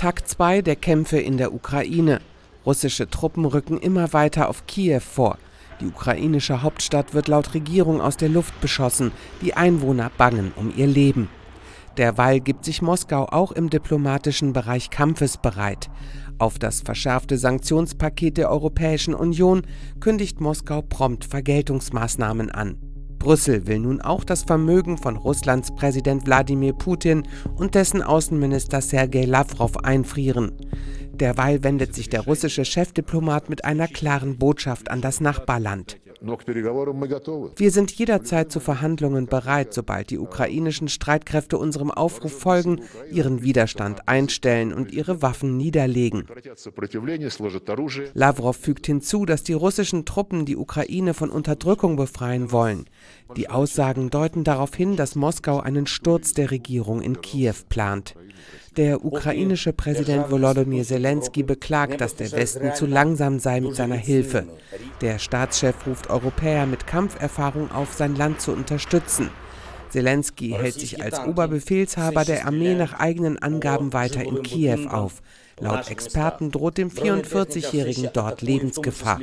Tag 2 der Kämpfe in der Ukraine. Russische Truppen rücken immer weiter auf Kiew vor. Die ukrainische Hauptstadt wird laut Regierung aus der Luft beschossen. Die Einwohner bangen um ihr Leben. Derweil gibt sich Moskau auch im diplomatischen Bereich kampfesbereit. Auf das verschärfte Sanktionspaket der Europäischen Union kündigt Moskau prompt Vergeltungsmaßnahmen an. Brüssel will nun auch das Vermögen von Russlands Präsident Wladimir Putin und dessen Außenminister Sergei Lavrov einfrieren. Derweil wendet sich der russische Chefdiplomat mit einer klaren Botschaft an das Nachbarland. Wir sind jederzeit zu Verhandlungen bereit, sobald die ukrainischen Streitkräfte unserem Aufruf folgen, ihren Widerstand einstellen und ihre Waffen niederlegen. Lavrov fügt hinzu, dass die russischen Truppen die Ukraine von Unterdrückung befreien wollen. Die Aussagen deuten darauf hin, dass Moskau einen Sturz der Regierung in Kiew plant. Der ukrainische Präsident Volodymyr Zelensky beklagt, dass der Westen zu langsam sei mit seiner Hilfe. Der Staatschef ruft Europäer mit Kampferfahrung auf, sein Land zu unterstützen. Zelensky hält sich als Oberbefehlshaber der Armee nach eigenen Angaben weiter in Kiew auf. Laut Experten droht dem 44-Jährigen dort Lebensgefahr.